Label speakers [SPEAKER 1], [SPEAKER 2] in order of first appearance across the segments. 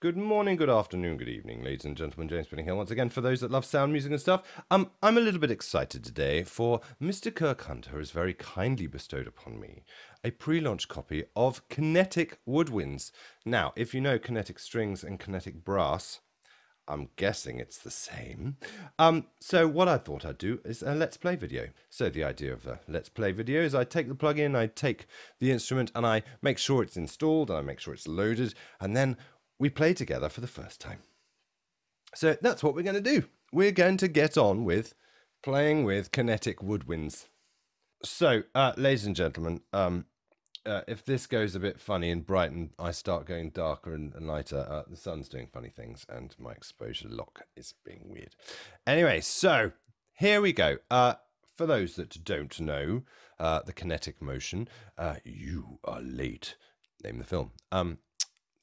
[SPEAKER 1] Good morning, good afternoon, good evening, ladies and gentlemen. James Spilling here once again for those that love sound music and stuff. Um, I'm a little bit excited today for Mr. Kirk Hunter has very kindly bestowed upon me a pre-launch copy of Kinetic Woodwinds. Now, if you know kinetic strings and kinetic brass, I'm guessing it's the same. Um, so what I thought I'd do is a let's play video. So the idea of a let's play video is I take the plugin, I take the instrument, and I make sure it's installed, and I make sure it's loaded, and then we play together for the first time. So that's what we're going to do. We're going to get on with playing with kinetic woodwinds. So, uh, ladies and gentlemen, um, uh, if this goes a bit funny and bright and I start going darker and, and lighter, uh, the sun's doing funny things and my exposure lock is being weird. Anyway, so here we go. Uh, for those that don't know uh, the kinetic motion, uh, you are late. Name the film. Um,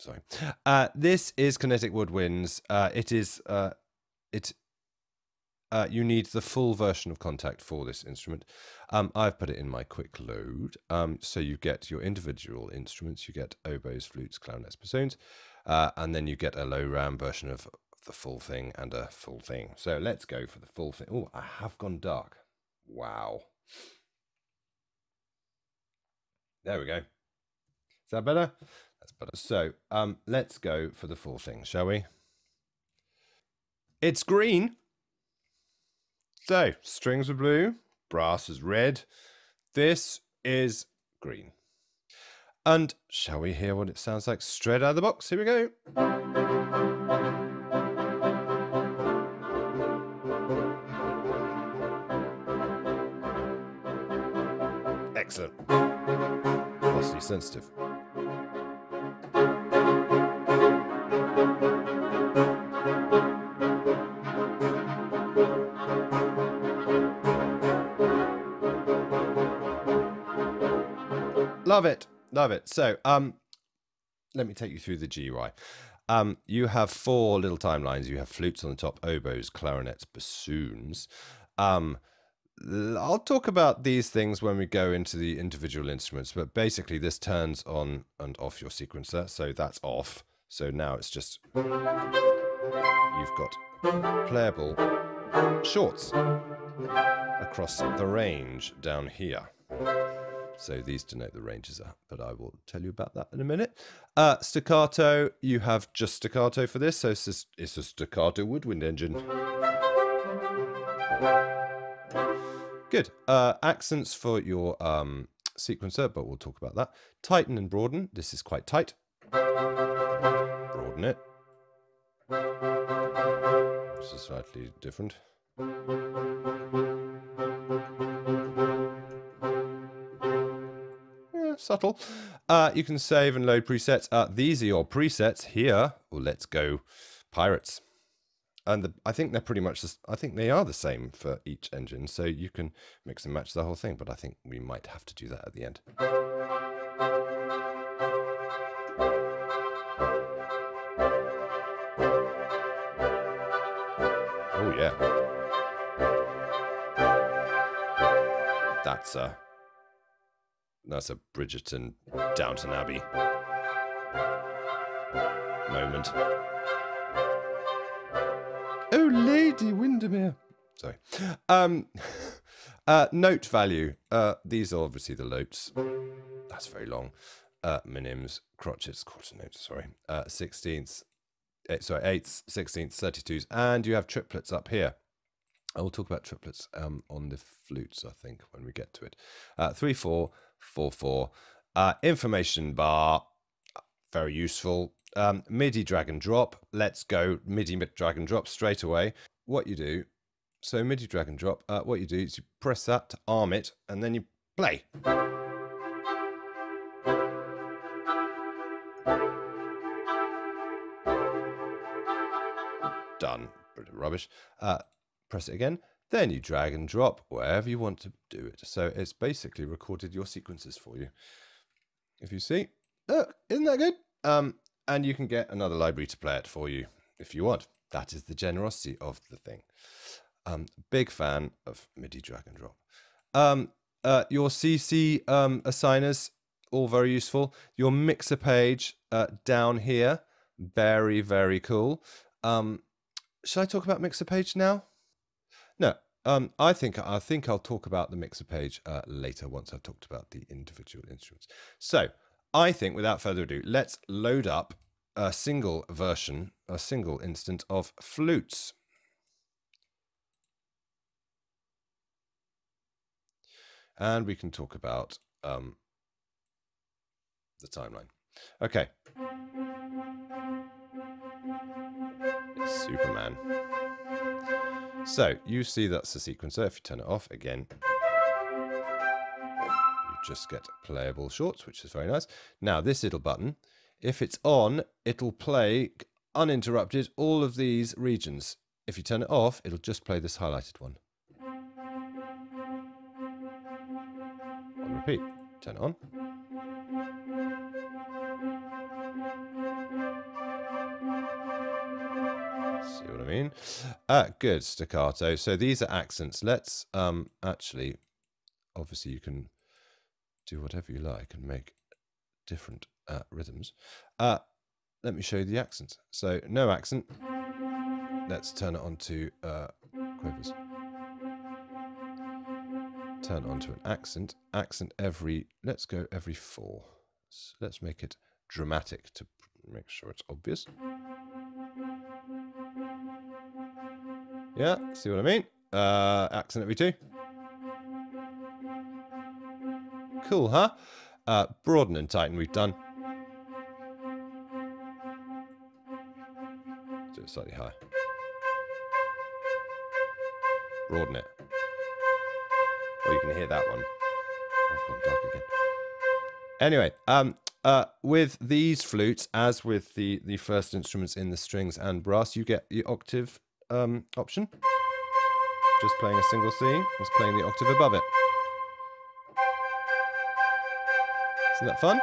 [SPEAKER 1] sorry. Uh, this is Kinetic Woodwinds. Uh, it is uh, it. Uh, you need the full version of Kontakt for this instrument. Um, I've put it in my quick load. Um, so you get your individual instruments. You get oboes, flutes, clarinets, bassoons, uh, and then you get a low ram version of the full thing and a full thing. So let's go for the full thing. Oh, I have gone dark. Wow. There we go. Is that better? That's better. So um, let's go for the full thing, shall we? It's green. So strings are blue, brass is red. This is green. And shall we hear what it sounds like straight out of the box? Here we go. Excellent. Velocity sensitive. Love it. Love it. So, um, let me take you through the GUI. Um, you have four little timelines. You have flutes on the top, oboes, clarinets, bassoons. Um, I'll talk about these things when we go into the individual instruments, but basically, this turns on and off your sequencer. So that's off. So now it's just you've got playable shorts across the range down here. So these denote the ranges but I will tell you about that in a minute. Uh, staccato, you have just staccato for this, so it's a, it's a staccato woodwind engine. Good. Uh, accents for your um, sequencer, but we'll talk about that. Tighten and broaden. This is quite tight. Broaden it. This is slightly different. Subtle. Uh, you can save and load presets. Uh, these are your presets here. Well, let's go pirates. And the, I think they're pretty much, the, I think they are the same for each engine. So you can mix and match the whole thing. But I think we might have to do that at the end. Oh, yeah. That's a that's a Bridgerton Downton Abbey moment. Oh, Lady Windermere. Sorry. Um, uh, note value. Uh, these are obviously the notes. That's very long. Uh, minims, crotchets, quarter notes. Sorry. Uh, sixteenths. eh, sorry, eighths, sixteenths, thirty-twos, and you have triplets up here. I will talk about triplets um, on the flutes, I think, when we get to it. Uh, three, four, four, four. Uh, information bar, very useful. Um, MIDI drag and drop. Let's go MIDI drag and drop straight away. What you do, so MIDI drag and drop, uh, what you do is you press that to arm it, and then you play. Done. Rubbish. Uh, press it again. Then you drag and drop wherever you want to do it. So it's basically recorded your sequences for you. If you see, look, isn't that good? Um, and you can get another library to play it for you if you want. That is the generosity of the thing. Um, big fan of MIDI drag and drop. Um, uh, your CC um, assigners, all very useful. Your mixer page uh, down here Very, very cool. Um, should I talk about Mixer Page now? No, um, I think I think I'll talk about the mixer page uh, later once I've talked about the individual instruments. So I think, without further ado, let's load up a single version, a single instance of flutes. And we can talk about um, the timeline. Okay. It's Superman. So you see that's the sequencer. If you turn it off again, you just get playable shorts, which is very nice. Now this little button, if it's on, it'll play uninterrupted all of these regions. If you turn it off, it'll just play this highlighted one. On repeat. Turn it on. Mean. Uh, good, staccato. So these are accents. Let's um, actually, obviously you can do whatever you like and make different uh, rhythms. Uh, let me show you the accents. So no accent. Let's turn it on to uh, quavers. Turn it on to an accent. Accent every, let's go every four. So let's make it dramatic to make sure it's obvious. Yeah, see what I mean? Uh, accent every two. Cool, huh? Uh, broaden and tighten we've done. Do it slightly higher. Broaden it. Or you can hear that one. Oh, I've gone dark again. Anyway, um, uh, with these flutes, as with the, the first instruments in the strings and brass, you get the octave um, option. Just playing a single C, was playing the octave above it. Isn't that fun?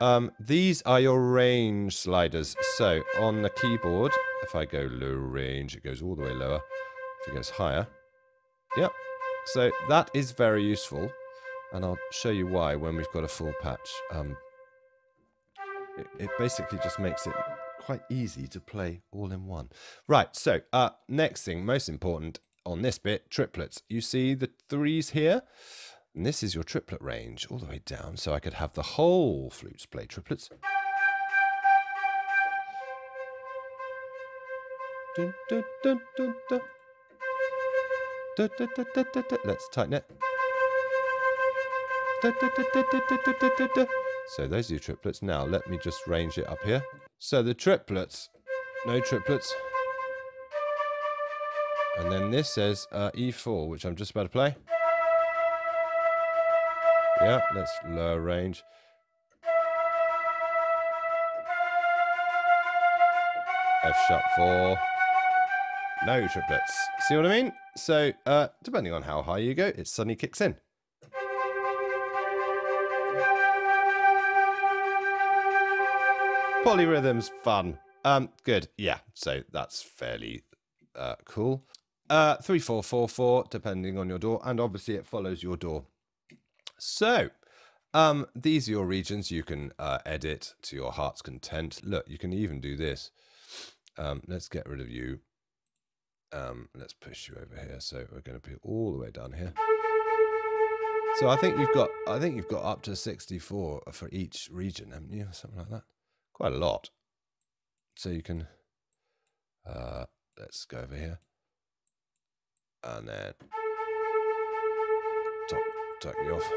[SPEAKER 1] Um, these are your range sliders. So on the keyboard, if I go low range, it goes all the way lower. If it goes higher, yep. So that is very useful, and I'll show you why when we've got a full patch. Um, it, it basically just makes it quite easy to play all in one. Right, so uh, next thing, most important on this bit, triplets. You see the threes here? And this is your triplet range all the way down, so I could have the whole flutes play triplets. Let's tighten it. So those are your triplets. Now let me just range it up here. So the triplets, no triplets. And then this says uh, E4, which I'm just about to play. Yeah, let's lower range. F sharp 4. No triplets. See what I mean? So, uh, depending on how high you go, it suddenly kicks in. Polyrhythms, fun. Um, good. Yeah, so that's fairly uh, cool. Uh, 3444, depending on your door. and obviously it follows your door. So, um, these are your regions you can uh, edit to your heart's content. Look, you can even do this. Um, let's get rid of you. Um, let's push you over here. So we're going to be all the way down here. So I think you've got, I think you've got up to 64 for each region, haven't you? Something like that quite a lot. So you can, uh, let's go over here. And then tuck, tuck you off.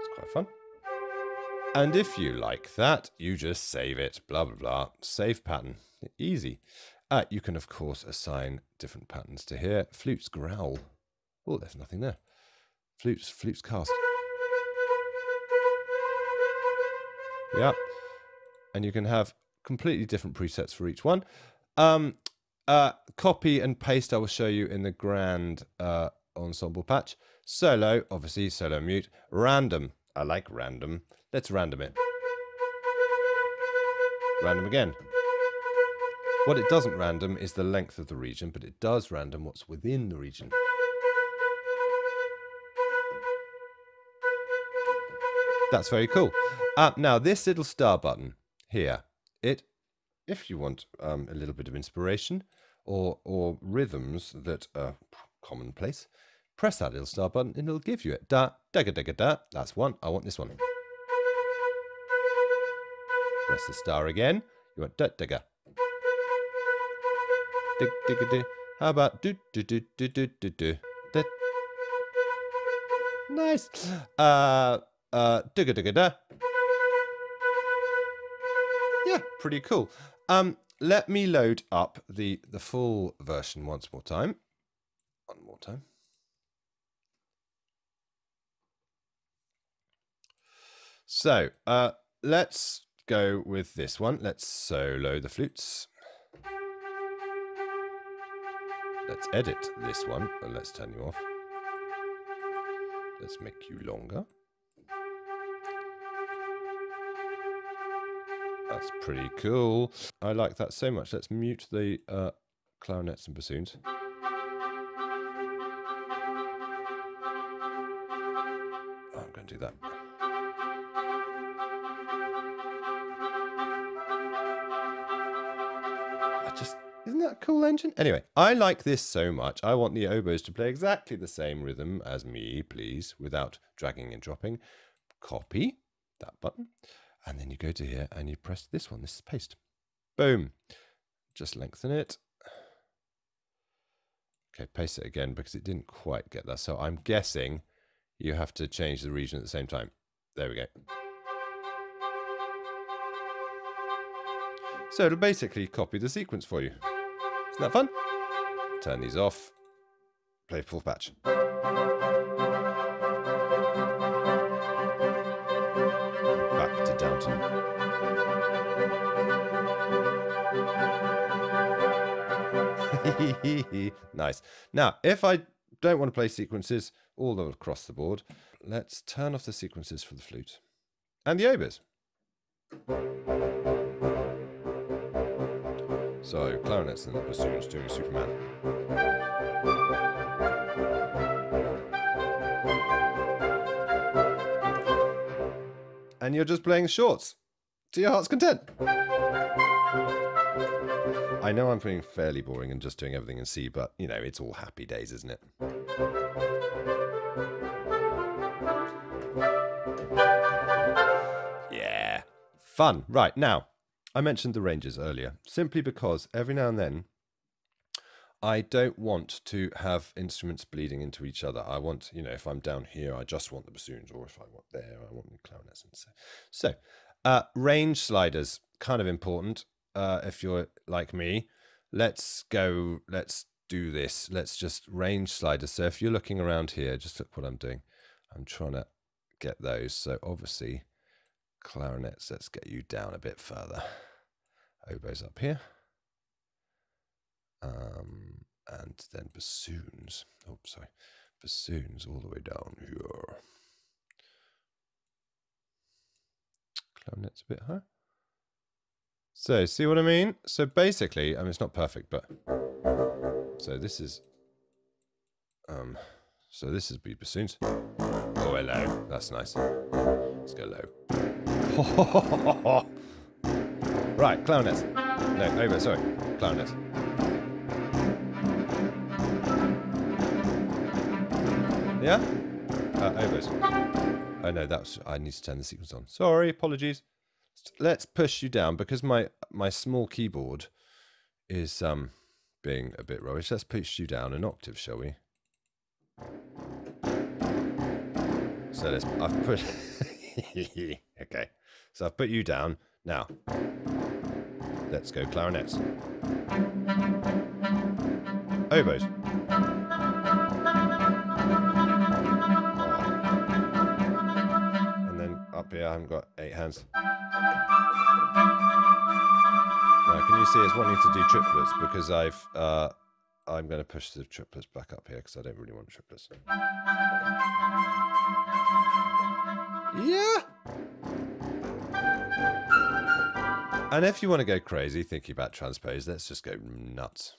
[SPEAKER 1] It's quite fun. And if you like that, you just save it, blah, blah, blah. Save pattern. Easy. Uh, you can, of course, assign different patterns to here. Flutes growl. Oh, there's nothing there. Flutes, flutes cast. Yeah. And you can have completely different presets for each one. Um, uh, copy and paste I will show you in the grand uh, ensemble patch. Solo, obviously, solo mute. Random, I like random. Let's random it. Random again. What it doesn't random is the length of the region, but it does random what's within the region. That's very cool. Uh, now, this little star button here, it, if you want um, a little bit of inspiration or or rhythms that are commonplace, press that little star button and it'll give you it. Da, da, da, da, da. That's one. I want this one. Press the star again. You want da, da, da. Dig. How about do, do, do, do, do, do, do. Nice. Uh, uh, da, da, da. Yeah, pretty cool. Um, let me load up the the full version once more time. One more time. So, uh, let's go with this one. Let's solo the flutes. Let's edit this one. And let's turn you off. Let's make you longer. That's pretty cool. I like that so much. Let's mute the uh, clarinets and bassoons. I'm going to do that. Just isn't that cool engine? Anyway, I like this so much. I want the oboes to play exactly the same rhythm as me, please, without dragging and dropping. Copy that button. And then you go to here and you press this one. This is paste. Boom. Just lengthen it. Okay, paste it again because it didn't quite get that. So I'm guessing you have to change the region at the same time. There we go. So it'll basically copy the sequence for you. Isn't that fun? Turn these off. Play full patch. nice. Now, if I don't want to play sequences all across the board, let's turn off the sequences for the flute and the oboes. So, clarinets and the bassoons doing Superman. And you're just playing shorts to your heart's content. I know I'm being fairly boring and just doing everything in C, but you know, it's all happy days, isn't it? Yeah. Fun. Right, now, I mentioned the ranges earlier, simply because every now and then I don't want to have instruments bleeding into each other. I want, you know, if I'm down here, I just want the bassoons, or if I want there, I want the clarinets. And so, so uh, range sliders, kind of important. Uh, if you're like me, let's go. Let's do this. Let's just range sliders. So if you're looking around here, just look what I'm doing. I'm trying to get those. So obviously, clarinets. Let's get you down a bit further. Oboes up here. Um, and then bassoons. Oh, sorry. Bassoons all the way down here. Clarinets a bit higher. So, see what I mean? So basically, I mean, it's not perfect, but... So this is... Um, so this is B bassoons. Oh, hello. That's nice. Let's go low. right, clarinets. No, over, sorry. Clarinets. Yeah? Uh, oboes. Oh no, that's I need to turn the sequence on. Sorry, apologies. Let's push you down because my my small keyboard is um being a bit rubbish. Let's push you down an octave, shall we? So let's I've put Okay. So I've put you down. Now let's go clarinets. Oboes. I haven't got eight hands. Now, can you see it's wanting to do triplets because I've uh, I'm going to push the triplets back up here because I don't really want triplets. Yeah. And if you want to go crazy thinking about transpose, let's just go nuts.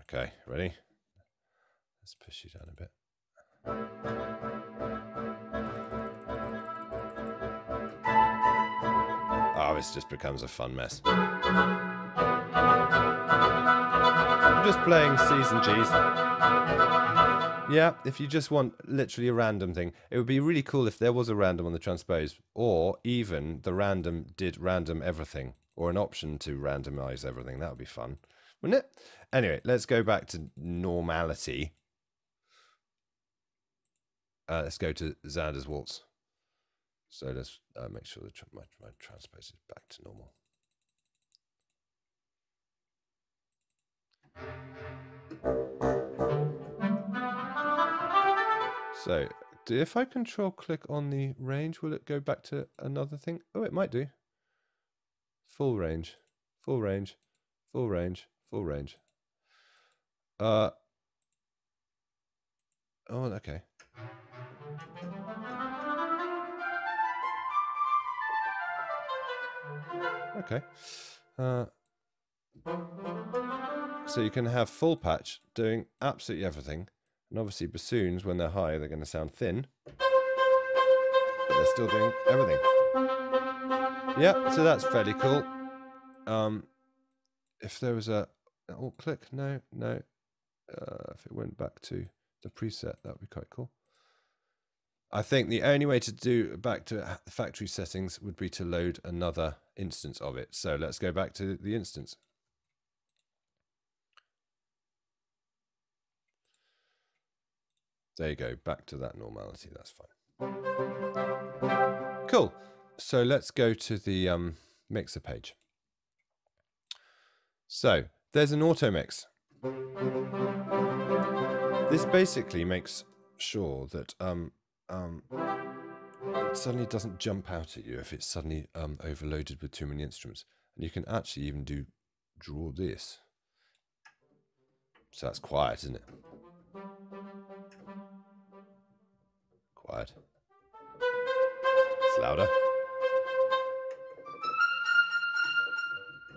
[SPEAKER 1] Okay, ready? Let's push you down a bit. Oh, this just becomes a fun mess. I'm just playing C's and G's. Yeah, if you just want literally a random thing, it would be really cool if there was a random on the transpose, or even the random did random everything, or an option to randomize everything. That would be fun, wouldn't it? Anyway, let's go back to normality. Uh, let's go to Xander's waltz. So let's uh, make sure that my, my transpose is back to normal. So if I control click on the range, will it go back to another thing? Oh, it might do. Full range, full range, full range, full range. Uh, oh, okay. Okay. Uh, so you can have full patch doing absolutely everything. And obviously bassoons, when they're high, they're going to sound thin. But they're still doing everything. Yeah, so that's fairly cool. Um, if there was a... Oh, click. No, no. Uh, if it went back to the preset, that would be quite cool. I think the only way to do back to factory settings would be to load another instance of it. So let's go back to the instance. There you go, back to that normality, that's fine. Cool. So let's go to the um, mixer page. So there's an auto mix. This basically makes sure that um, um, it suddenly doesn't jump out at you if it's suddenly um, overloaded with too many instruments. And you can actually even do draw this. So that's quiet, isn't it? Quiet. It's louder.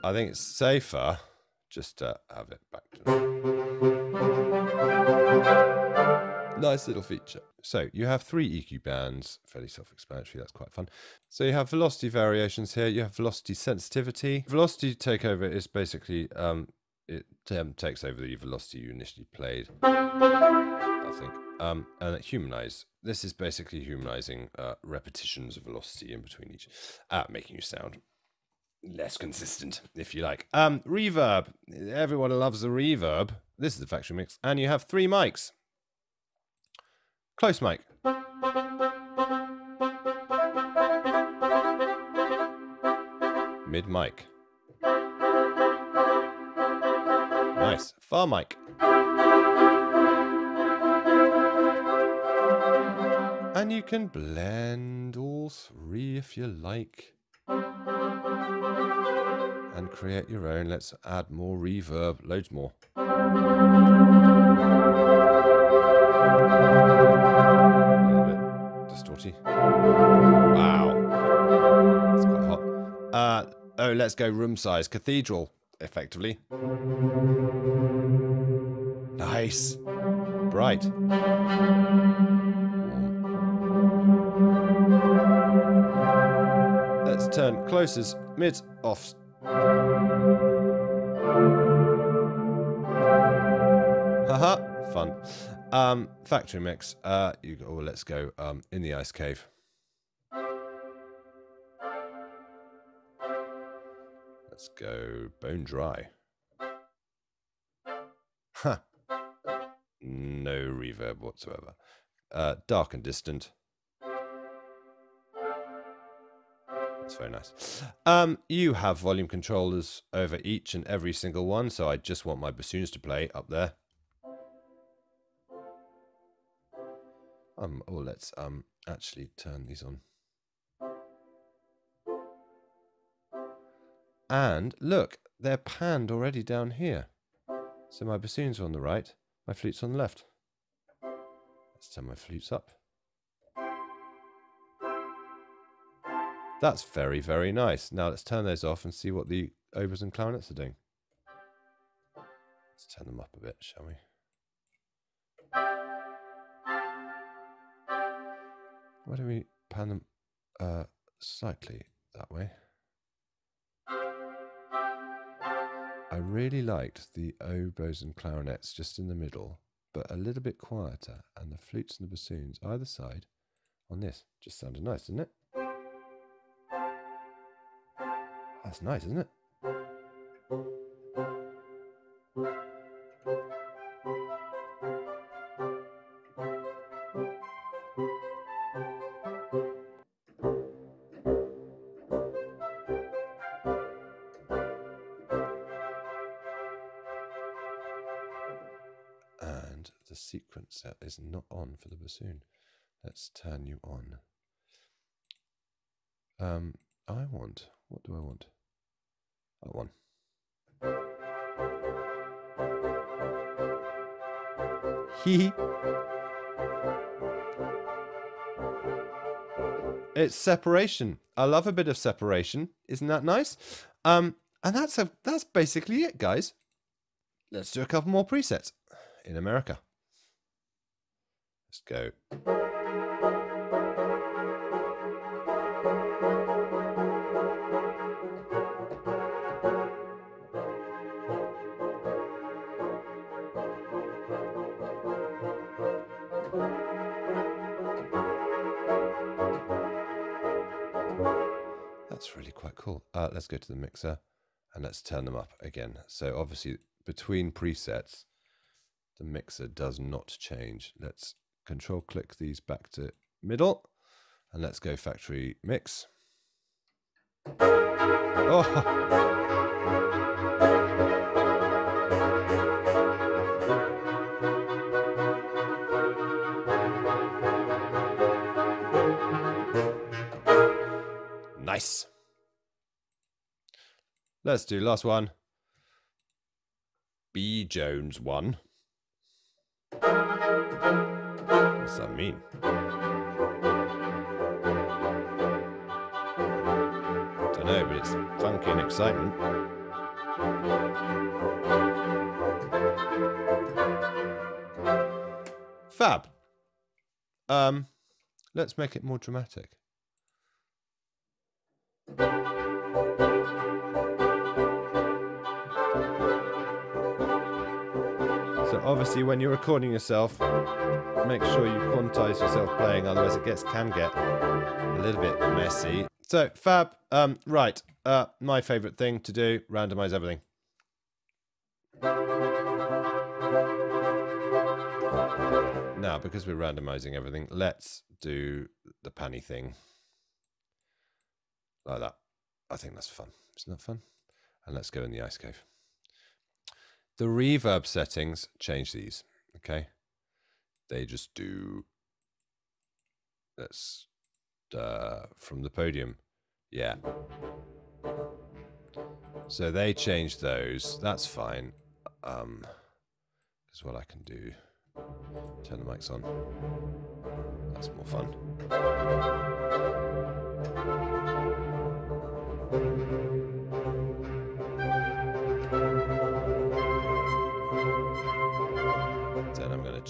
[SPEAKER 1] I think it's safer just to have it back to nice little feature. So you have three EQ bands, fairly self-explanatory, that's quite fun. So you have velocity variations here, you have velocity sensitivity. Velocity takeover is basically, um, it um, takes over the velocity you initially played, I think. Um, and humanize, this is basically humanizing uh, repetitions of velocity in between each, uh, making you sound less consistent, if you like. Um, reverb, everyone loves the reverb. This is the factory mix, and you have three mics. Close mic. Mid mic. Nice. Far mic. And you can blend all three if you like. And create your own. Let's add more reverb. Loads more. Let's go room size. Cathedral, effectively. Nice. Bright. Let's turn closes, mid, off. Haha, fun. Um, factory mix. Uh, you. Oh, let's go. Um, in the ice cave. Let's go bone dry. Huh. No reverb whatsoever. Uh, dark and distant. That's very nice. Um, you have volume controllers over each and every single one, so I just want my bassoons to play up there. Um, oh, let's um actually turn these on. And look, they're panned already down here. So my bassoons are on the right, my flute's on the left. Let's turn my flutes up. That's very, very nice. Now let's turn those off and see what the oboes and clarinets are doing. Let's turn them up a bit, shall we? Why don't we pan them uh, slightly that way? I really liked the oboes and clarinets just in the middle, but a little bit quieter, and the flutes and the bassoons either side on this. Just sounded nice, didn't it? That's nice, isn't it? Sequencer is not on for the bassoon. Let's turn you on. Um, I want, what do I want? That one. Hee It's separation. I love a bit of separation. Isn't that nice? Um, and that's a, that's basically it, guys. Let's do a couple more presets in America. Let's go. That's really quite cool. Uh, let's go to the mixer and let's turn them up again. So obviously between presets, the mixer does not change. Let's control click these back to middle and let's go factory mix. Oh. Nice. Let's do last one. B Jones one. What's that mean? Don't know, but it's funky and excitement. Fab. Um, let's make it more dramatic. So obviously when you're recording yourself, make sure you quantize yourself playing, otherwise it gets can get a little bit messy. So fab, um, right, uh, my favorite thing to do, randomize everything. Now, because we're randomizing everything, let's do the panny thing. Like that. I think that's fun. Isn't that fun? And let's go in the ice cave. The reverb settings, change these, okay? They just do, let's, uh, from the podium, yeah. So they changed those, that's fine. Um, because what I can do, turn the mics on, that's more fun.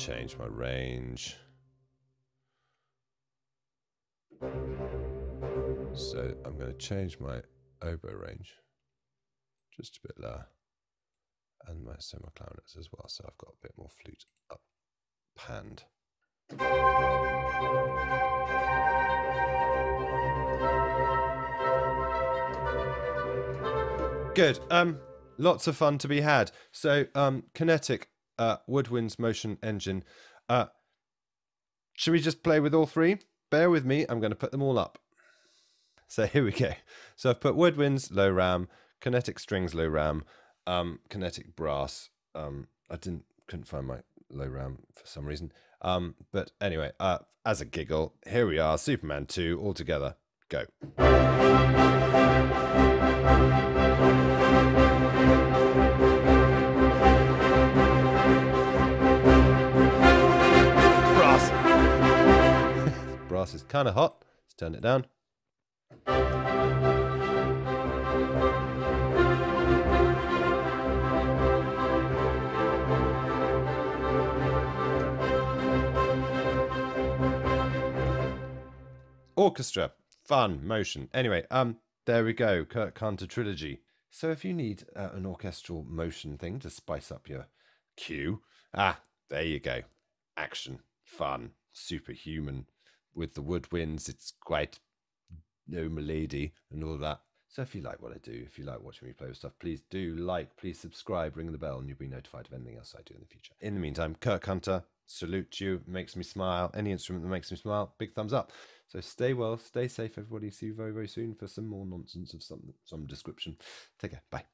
[SPEAKER 1] Change my range. So I'm going to change my oboe range just a bit lower and my semiclarinets as well. So I've got a bit more flute up panned. Good. Um, lots of fun to be had. So, um, kinetic uh, Woodwinds motion engine. Uh, should we just play with all three? Bear with me. I'm going to put them all up. So here we go. So I've put woodwinds, low ram, kinetic strings, low ram, um, kinetic brass. Um, I didn't couldn't find my low ram for some reason. Um, but anyway, uh, as a giggle, here we are, Superman 2 all together. Go. Brass is kind of hot. Let's turn it down. Orchestra, fun, motion. Anyway, um, there we go. Kirk Hunter trilogy. So if you need uh, an orchestral motion thing to spice up your cue, ah, there you go. Action, fun, superhuman. With the woodwinds, it's quite no milady and all that. So if you like what I do, if you like watching me play with stuff, please do like, please subscribe, ring the bell, and you'll be notified of anything else I do in the future. In the meantime, Kirk Hunter, salute you, makes me smile. Any instrument that makes me smile, big thumbs up. So stay well, stay safe, everybody. See you very, very soon for some more nonsense of some some description. Take care. Bye.